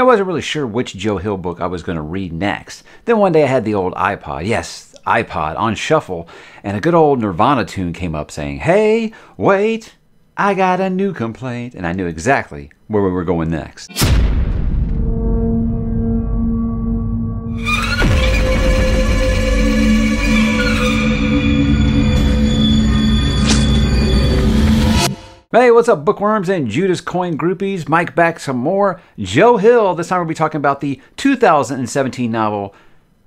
I wasn't really sure which Joe Hill book I was going to read next. Then one day I had the old iPod, yes, iPod, on shuffle, and a good old Nirvana tune came up saying, Hey, wait, I got a new complaint. And I knew exactly where we were going next. Hey, what's up, bookworms and Judas Coyne groupies? Mike back some more. Joe Hill. This time we'll be talking about the 2017 novel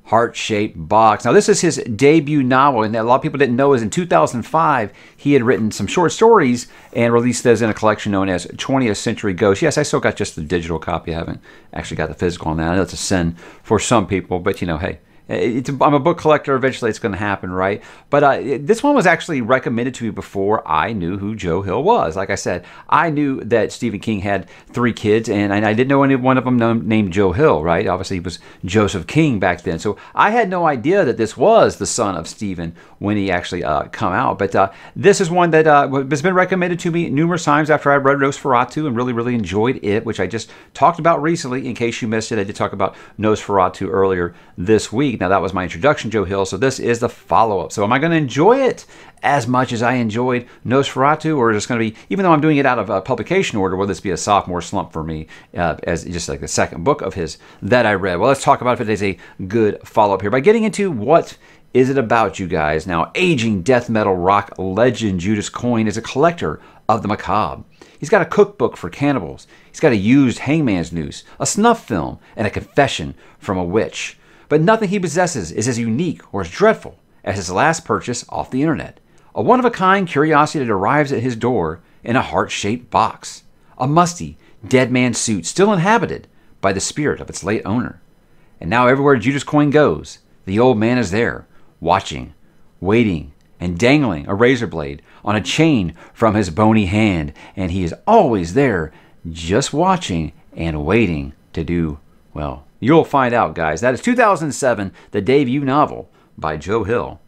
Heart Shaped Box. Now, this is his debut novel, and a lot of people didn't know is in 2005 he had written some short stories and released those in a collection known as 20th Century Ghost. Yes, I still got just the digital copy. I haven't actually got the physical on that. I know it's a sin for some people, but you know, hey, it's, I'm a book collector. Eventually, it's going to happen, right? But uh, this one was actually recommended to me before I knew who Joe Hill was. Like I said, I knew that Stephen King had three kids, and I didn't know any one of them named Joe Hill, right? Obviously, he was Joseph King back then. So I had no idea that this was the son of Stephen when he actually uh, come out. But uh, this is one that uh, has been recommended to me numerous times after I read Nosferatu and really, really enjoyed it, which I just talked about recently. In case you missed it, I did talk about Nosferatu earlier this week. Now, that was my introduction, Joe Hill. So this is the follow up. So am I going to enjoy it as much as I enjoyed Nosferatu, or is it going to be, even though I'm doing it out of a publication order, will this be a sophomore slump for me uh, as just like the second book of his that I read? Well, let's talk about if it is a good follow up here by getting into what is it about, you guys? Now, aging death metal rock legend Judas Coyne is a collector of the macabre. He's got a cookbook for cannibals. He's got a used hangman's noose, a snuff film, and a confession from a witch but nothing he possesses is as unique or as dreadful as his last purchase off the internet. A one of a kind curiosity that arrives at his door in a heart shaped box. A musty, dead man suit still inhabited by the spirit of its late owner. And now, everywhere Judas Coyne goes, the old man is there, watching, waiting, and dangling a razor blade on a chain from his bony hand. And he is always there, just watching and waiting to do, well, You'll find out, guys. That is 2007, the debut novel by Joe Hill.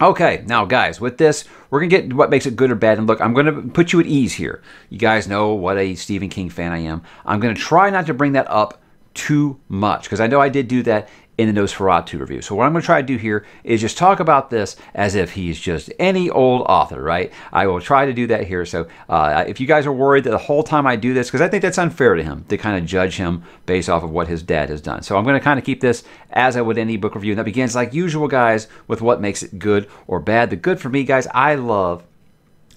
Okay, now, guys, with this, we're going to get what makes it good or bad. And look, I'm going to put you at ease here. You guys know what a Stephen King fan I am. I'm going to try not to bring that up too much because I know I did do that in the Nosferatu review. So what I'm going to try to do here is just talk about this as if he's just any old author, right? I will try to do that here. So uh, if you guys are worried that the whole time I do this, because I think that's unfair to him to kind of judge him based off of what his dad has done. So I'm going to kind of keep this as I would any book review. And that begins like usual, guys, with what makes it good or bad. The good for me, guys, I love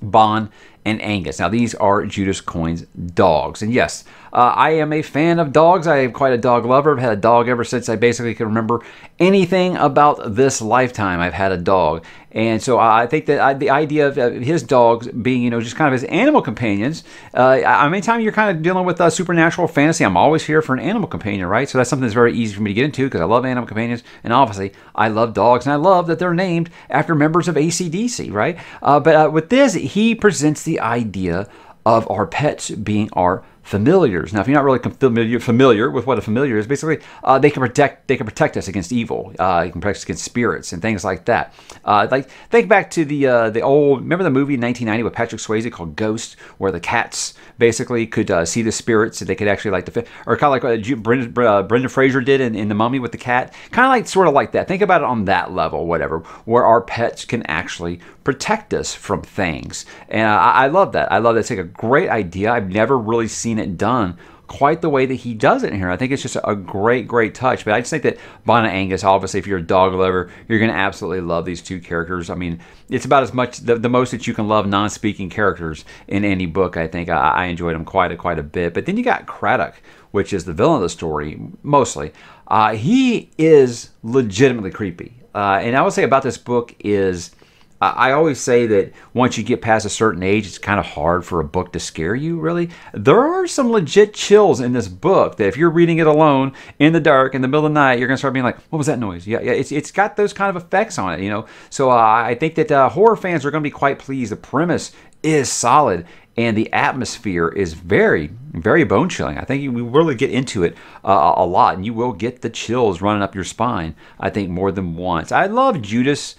Bon and Angus. Now, these are Judas Coyne's dogs. And yes, uh, I am a fan of dogs. I am quite a dog lover. I've had a dog ever since I basically can remember anything about this lifetime. I've had a dog. And so I think that I, the idea of his dogs being, you know, just kind of his animal companions, uh, I mean, time you're kind of dealing with uh, supernatural fantasy, I'm always here for an animal companion, right? So that's something that's very easy for me to get into because I love animal companions. And obviously, I love dogs and I love that they're named after members of AC/DC, right? Uh, but uh, with this, he presents the idea of our pets being our familiars. Now, if you're not really familiar, familiar with what a familiar is, basically uh, they can protect they can protect us against evil. Uh, you can protect us against spirits and things like that. Uh, like think back to the uh, the old remember the movie in 1990 with Patrick Swayze called Ghost, where the cats basically could uh, see the spirits and they could actually like the or kind of like what Brendan, uh, Brendan Fraser did in, in The Mummy with the cat. Kind of like sort of like that. Think about it on that level, whatever, where our pets can actually protect us from things. And I, I love that. I love that. It's like a great idea. I've never really seen it done quite the way that he does it here. I think it's just a great, great touch. But I just think that Bon and Angus, obviously, if you're a dog lover, you're going to absolutely love these two characters. I mean, it's about as much the, the most that you can love non-speaking characters in any book. I think I, I enjoyed them quite a quite a bit. But then you got Craddock, which is the villain of the story mostly. Uh, he is legitimately creepy. Uh, and I would say about this book is I always say that once you get past a certain age, it's kind of hard for a book to scare you, really. There are some legit chills in this book that if you're reading it alone in the dark, in the middle of the night, you're going to start being like, what was that noise? Yeah, yeah, it's, it's got those kind of effects on it, you know. So uh, I think that uh, horror fans are going to be quite pleased. The premise is solid and the atmosphere is very, very bone chilling. I think we really get into it uh, a lot, and you will get the chills running up your spine, I think, more than once. I love Judas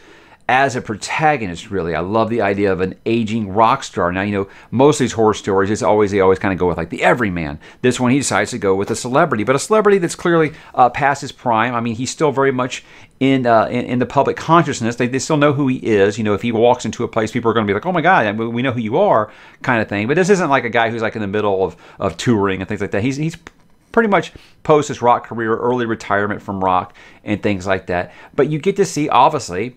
as a protagonist, really. I love the idea of an aging rock star. Now, you know, most of these horror stories, it's always they always kind of go with like the everyman. This one, he decides to go with a celebrity, but a celebrity that's clearly uh, past his prime. I mean, he's still very much in, uh, in, in the public consciousness. They, they still know who he is. You know, if he walks into a place, people are going to be like, "Oh my God, we know who you are," kind of thing. But this isn't like a guy who's like in the middle of, of touring and things like that. He's he's pretty much post his rock career, early retirement from rock and things like that. But you get to see, obviously,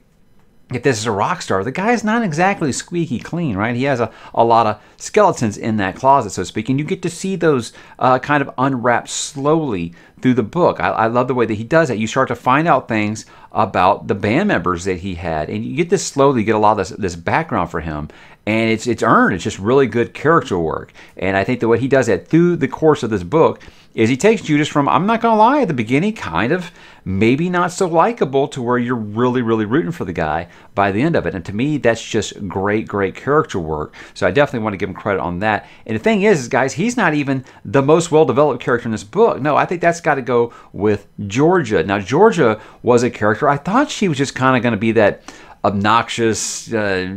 if this is a rock star, the guy is not exactly squeaky clean, right? He has a, a lot of skeletons in that closet, so to speak, and you get to see those uh, kind of unwrapped slowly through the book. I, I, love the way that he does that. You start to find out things about the band members that he had, and you get this slowly, you get a lot of this, this background for him, and it's it's earned. It's just really good character work, and I think that what he does that through the course of this book is he takes Judas from I'm not gonna lie at the beginning, kind of maybe not so likable to where you're really really rooting for the guy by the end of it. And to me, that's just great great character work. So I definitely want to give him credit on that. And the thing is, is guys, he's not even the most well developed character in this book. No, I think that's got to go with Georgia. Now Georgia was a character I thought she was just kind of going to be that obnoxious, uh,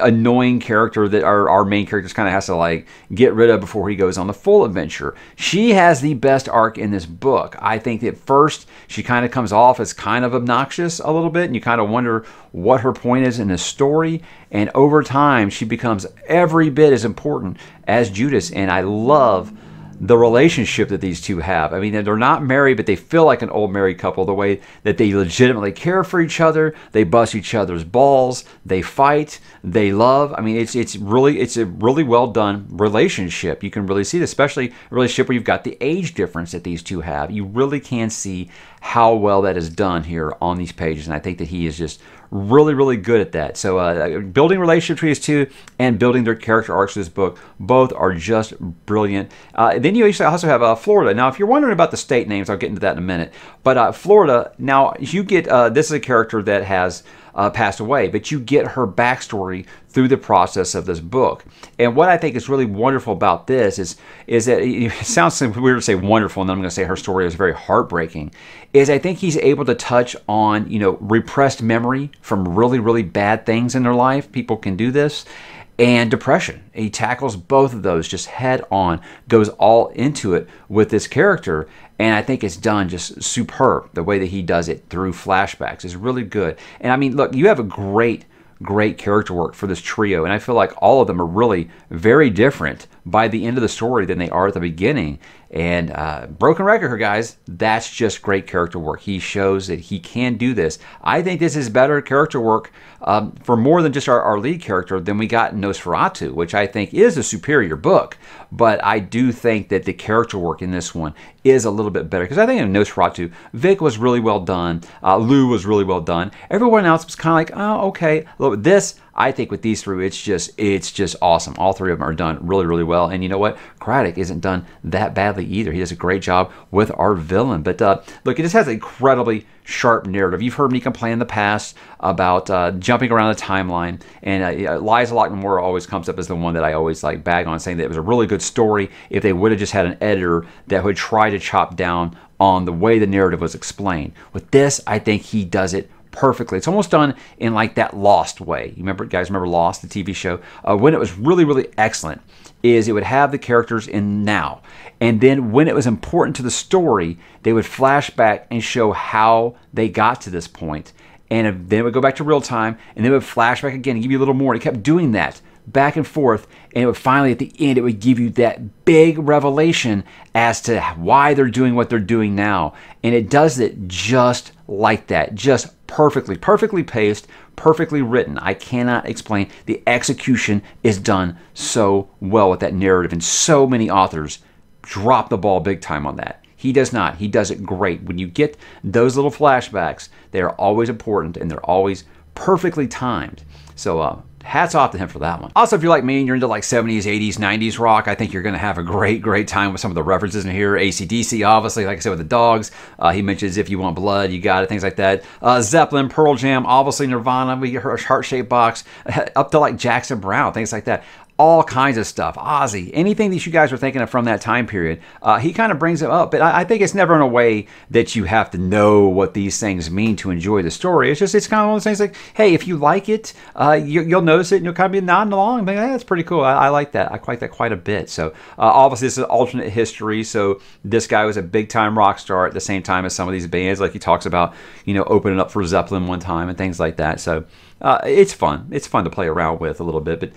annoying character that our, our main character kind of has to like get rid of before he goes on the full adventure. She has the best arc in this book. I think at first she kind of comes off as kind of obnoxious a little bit, and you kind of wonder what her point is in the story. And over time, she becomes every bit as important as Judas. And I love the relationship that these two have. I mean, they're not married, but they feel like an old married couple. The way that they legitimately care for each other, they bust each other's balls, they fight, they love. I mean, it's it's really it's a really well done relationship. You can really see, this, especially a relationship where you've got the age difference that these two have. You really can see how well that is done here on these pages, and I think that he is just really, really good at that. So uh, building relationship trees too, and building their character arcs in this book, both are just brilliant. Uh, then you also have uh, Florida. Now, if you're wondering about the state names, I'll get into that in a minute. But uh, Florida, now you get uh, this is a character that has uh, passed away, but you get her backstory through the process of this book. And what I think is really wonderful about this is, is that it sounds weird to say wonderful, and then I'm going to say her story is very heartbreaking. Is I think he's able to touch on you know repressed memory from really really bad things in their life. People can do this, and depression. He tackles both of those just head on, goes all into it with this character. And I think it's done just superb. The way that he does it through flashbacks is really good. And I mean, look, you have a great, great character work for this trio. And I feel like all of them are really very different by the end of the story than they are at the beginning. And uh, Broken Record, guys, that's just great character work. He shows that he can do this. I think this is better character work um, for more than just our, our lead character than we got in Nosferatu, which I think is a superior book. But I do think that the character work in this one is a little bit better because I think in Nosferatu, Vic was really well done. Uh, Lou was really well done. Everyone else was kind of like, oh, okay. Look, This, I think with these three, it's just it's just awesome. All three of them are done really, really well. And you know what? Craddock isn't done that badly either. He does a great job with our villain. But uh, look, it just has an incredibly sharp narrative. You've heard me complain in the past about uh, jumping around the timeline, and uh, Liza Lockman-Moore always comes up as the one that I always like bag on, saying that it was a really good story if they would have just had an editor that would try to chop down on the way the narrative was explained. With this, I think he does it perfectly. It's almost done in like that Lost way. You remember, guys, remember Lost, the TV show? Uh, when it was really, really excellent, is it would have the characters in now. And then when it was important to the story, they would flash back and show how they got to this point. And then it would go back to real time, and then it would flash back again and give you a little more. And it kept doing that back and forth, and it would finally at the end it would give you that big revelation as to why they're doing what they're doing now. And it does it just like that, just perfectly, perfectly paced, perfectly written. I cannot explain. The execution is done so well with that narrative, and so many authors drop the ball big time on that. He does not. He does it great. When you get those little flashbacks, they are always important and they're always perfectly timed. So, uh, hats off to him for that one. Also, if you're like me and you're into like 70s, 80s, 90s rock, I think you're going to have a great, great time with some of the references in here. AC/DC, obviously, like I said, with the dogs. Uh, he mentions If You Want Blood, You Got It, things like that. Uh, Zeppelin, Pearl Jam, obviously Nirvana, we heart shaped box, up to like Jackson Browne, things like that all kinds of stuff. Ozzy, anything that you guys were thinking of from that time period, uh, he kind of brings it up. But I, I, think it's never in a way that you have to know what these things mean to enjoy the story. It's just it's kind of one of those things like, hey, if you like it, uh, you, will notice it and you'll kind of be nodding along. Like, hey, that's pretty cool. I, I, like that. I like that quite a bit. So uh, obviously this is alternate history. So this guy was a big time rock star at the same time as some of these bands. Like he talks about, you know, opening up for Zeppelin one time and things like that. So uh, it's fun. It's fun to play around with a little bit, but.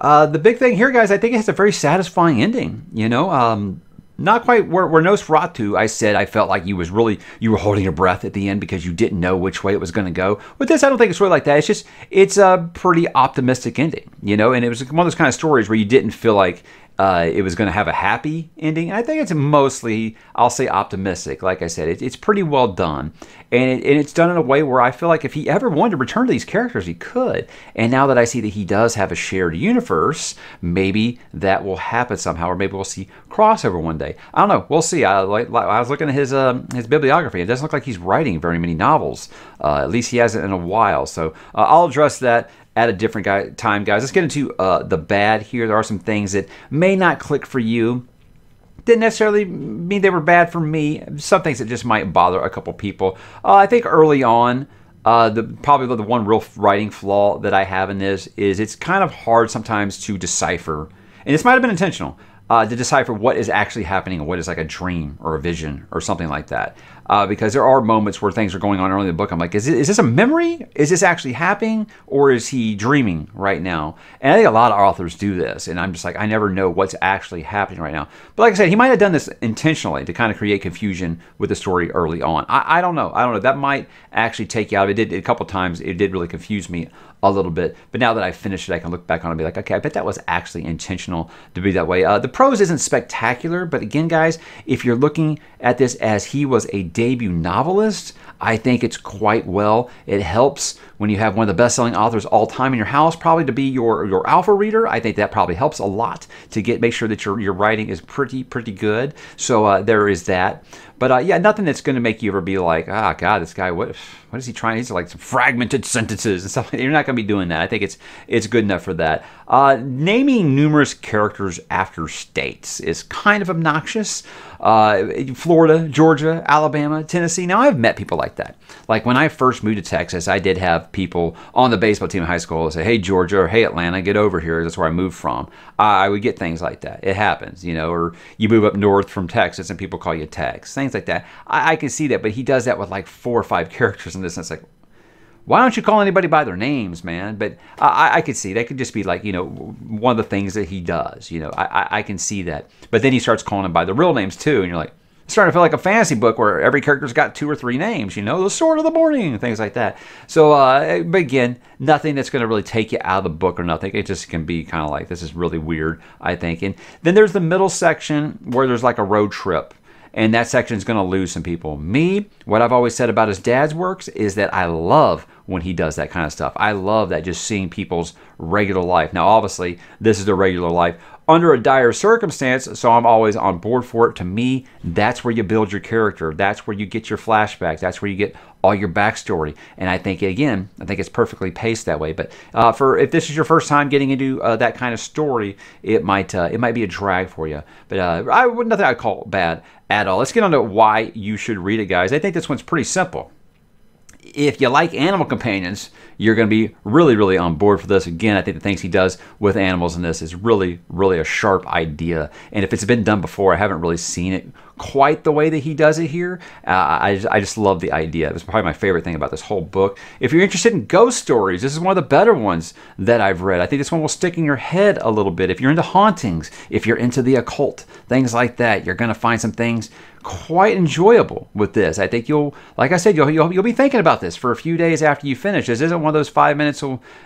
Uh, the big thing here, guys, I think it has a very satisfying ending. You know, um, not quite where, where Nosferatu, I said I felt like you was really you were holding your breath at the end because you didn't know which way it was going to go. With this, I don't think it's really like that. It's just it's a pretty optimistic ending, you know. And it was one of those kind of stories where you didn't feel like uh, it was going to have a happy ending. I think it's mostly, I'll say, optimistic. Like I said, it, it's pretty well done. And, it, and it's done in a way where I feel like if he ever wanted to return to these characters, he could. And now that I see that he does have a shared universe, maybe that will happen somehow, or maybe we'll see crossover one day. I don't know. We'll see. I, like, I was looking at his, um, his bibliography. It doesn't look like he's writing very many novels. Uh, at least he hasn't in a while. So uh, I'll address that at a different guy, time, guys. Let's get into uh, the bad here. There are some things that may not click for you. Didn't necessarily mean they were bad for me. Some things that just might bother a couple people. Uh, I think early on, uh, the probably the one real writing flaw that I have in this is it's kind of hard sometimes to decipher, and this might have been intentional. Uh, to decipher what is actually happening and what is like a dream or a vision or something like that uh, because there are moments where things are going on early in the book. I'm like, is, this a memory? Is this actually happening? Or is he dreaming right now? And I think a lot of authors do this. And I'm just like, I never know what's actually happening right now. But like I said, he might have done this intentionally to kind of create confusion with the story early on. I, I don't know. I don't know. That might actually take you out of. It did a couple times. It did really confuse me a little bit. But now that I've finished it, I can look back on it and be like, okay, I bet that was actually intentional to be that way. Uh, the prose isn't spectacular, but again, guys, if you're looking at this as he was a debut novelist, I think it's quite well. It helps when you have one of the best-selling authors all time in your house, probably to be your your alpha reader. I think that probably helps a lot to get make sure that your your writing is pretty pretty good. So uh, there is that. But uh, yeah, nothing that's going to make you ever be like, ah, oh, God, this guy, what, what is he trying? He's like some fragmented sentences and stuff. You're not going to be doing that. I think it's it's good enough for that. Uh, naming numerous characters after states is kind of obnoxious. Uh, Florida, Georgia, Alabama, Tennessee. Now I've met people like that. Like when I first moved to Texas, I did have people on the baseball team in high school say, "Hey Georgia" or "Hey Atlanta, get over here." That's where I moved from. I would get things like that. It happens, you know. Or you move up north from Texas and people call you Tex. Things like that. I, I can see that, but he does that with like four or five characters in this. And it's like, why don't you call anybody by their names, man? But I, I could see that could just be like you know one of the things that he does. You know, I, I can see that. But then he starts calling them by the real names too, and you're like, it's starting to feel like a fantasy book where every character's got two or three names. You know, the Sword of the Morning, things like that. So, uh, but again, nothing that's going to really take you out of the book or nothing. It just can be kind of like this is really weird. I think. And then there's the middle section where there's like a road trip and that section is going to lose some people. Me, what I've always said about his dad's works is that I love when he does that kind of stuff. I love that just seeing people's regular life. Now, obviously, this is their regular life under a dire circumstance, so I'm always on board for it. To me, that's where you build your character. That's where you get your flashbacks. That's where you get all your backstory. And I think again, I think it's perfectly paced that way. But uh, for if this is your first time getting into uh, that kind of story, it might uh, it might be a drag for you. But uh, I would nothing I'd call bad at all. Let's get on to why you should read it, guys. I think this one's pretty simple if you like animal companions, you're going to be really, really on board for this. Again, I think the things he does with animals in this is really, really a sharp idea. And if it's been done before, I haven't really seen it quite the way that he does it here. Uh, I, just, I just love the idea. It was probably my favorite thing about this whole book. If you're interested in ghost stories, this is one of the better ones that I've read. I think this one will stick in your head a little bit. If you're into hauntings, if you're into the occult, things like that, you're going to find some things quite enjoyable with this. I think you'll, like I said, you'll, you'll, you'll be thinking about this for a few days after you finish. This isn't one of those five minutes,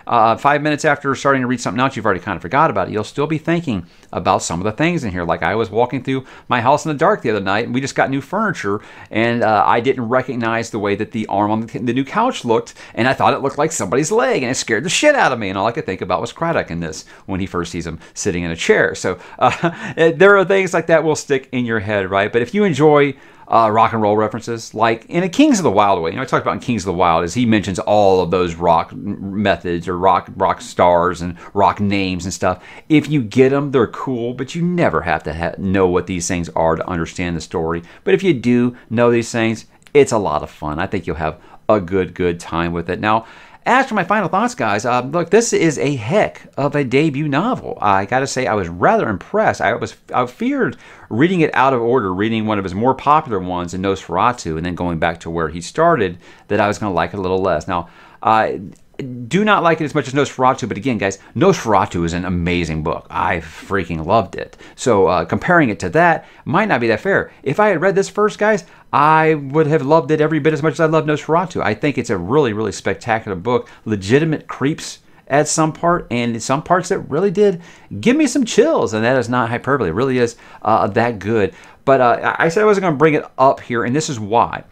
uh, five minutes after starting to read something else you've already kind of forgot about it. You'll still be thinking about some of the things in here. Like I was walking through my house in the dark the other night, and we just got new furniture, and uh, I didn't recognize the way that the arm on the, the, new couch looked, and I thought it looked like somebody's leg, and it scared the shit out of me. And all I could think about was Craddock in this when he first sees him sitting in a chair. So uh, there are things like that will stick in your head, right? But if you enjoy uh, rock and roll references, like in a Kings of the Wyld way. You know, I talked about in Kings of the Wyld is he mentions all of those rock methods or rock rock stars and rock names and stuff. If you get them, they're cool, but you never have to ha- know what these things are to understand the story. But if you do know these things, it's a lot of fun. I think you'll have a good good time with it. Now, as for my final thoughts, guys, uh, look, this is a heck of a debut novel. I got to say, I was rather impressed. I was I feared reading it out of order, reading one of his more popular ones in Nosferatu, and then going back to where he started, that I was to like it a little less. Now, uh, do not like it as much as Nosferatu, but again, guys, Nosferatu is an amazing book. I freaking loved it. So uh, comparing it to that might not be that fair. If I had read this first, guys, I would have loved it every bit as much as I love Nosferatu. I think it's a really, really spectacular book. Legitimate creeps at some part, and some parts that really did give me some chills, and that is not hyperbole. It really is uh, that good. But uh, I said I wasn't going to bring it up here, and this is why.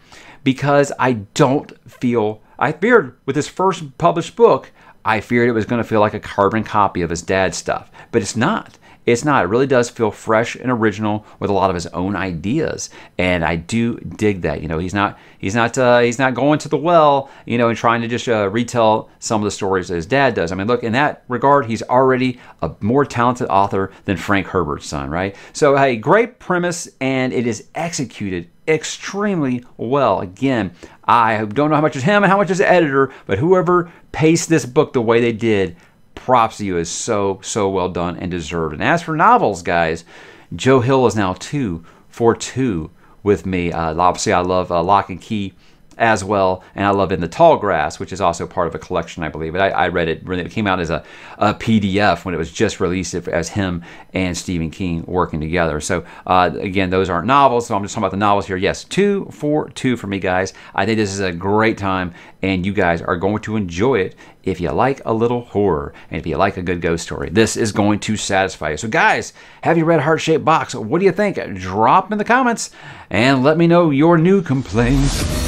Because I don't feel I feared with his first published book, I feared it was going to feel like a carbon copy of his dad's stuff, but it's not. It's not. It really does feel fresh and original with a lot of his own ideas, and I do dig that. You know, he's not he's not uh, he's not going to the well, you know, and trying to just uh, retell some of the stories that his dad does. I mean, look in that regard, he's already a more talented author than Frank Herbert's son, right? So, hey, great premise, and it is executed extremely well. Again, I don't know how much is him and how much is the editor, but whoever paced this book the way they did, props to you is so, so well done and deserved. And as for novels, guys, Joe Hill is now two for two with me. Uh, obviously, I love uh, Locke and Key as well. And I love In the Tall Grass, which is also part of a collection, I believe. But I, I read it when it came out as a, a, PDF when it was just released as him and Stephen King working together. So, uh, again, those aren't novels. So I'm just talking about the novels here. Yes, two for two for me, guys. I think this is a great time, and you guys are going to enjoy it if you like a little horror and if you like a good ghost story. This is going to satisfy you. So, guys, have you read Heart Shaped Box? What do you think? Drop in the comments and let me know your new complaints.